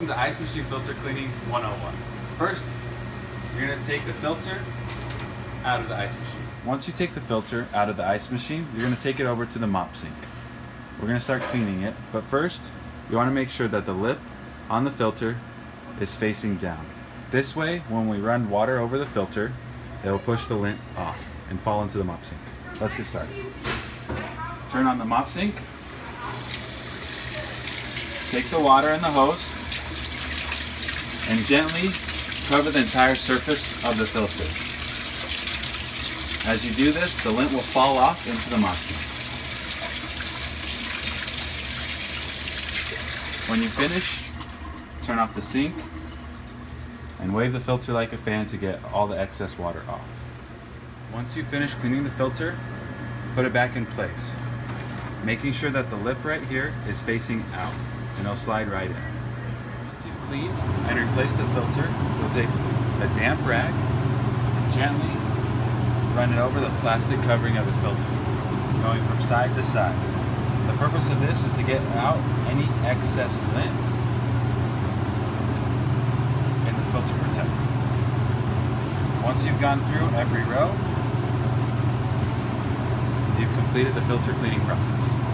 The Ice Machine Filter Cleaning 101. First, you're going to take the filter out of the ice machine. Once you take the filter out of the ice machine, you're going to take it over to the mop sink. We're going to start cleaning it, but first, you want to make sure that the lip on the filter is facing down. This way, when we run water over the filter, it will push the lint off and fall into the mop sink. Let's get started. Turn on the mop sink. Take the water in the hose and gently cover the entire surface of the filter. As you do this, the lint will fall off into the sink. When you finish, turn off the sink and wave the filter like a fan to get all the excess water off. Once you finish cleaning the filter, put it back in place, making sure that the lip right here is facing out and it'll slide right in. Once and replace the filter, you'll take a damp rag and gently run it over the plastic covering of the filter, going from side to side. The purpose of this is to get out any excess lint in the filter protector. Once you've gone through every row, you've completed the filter cleaning process.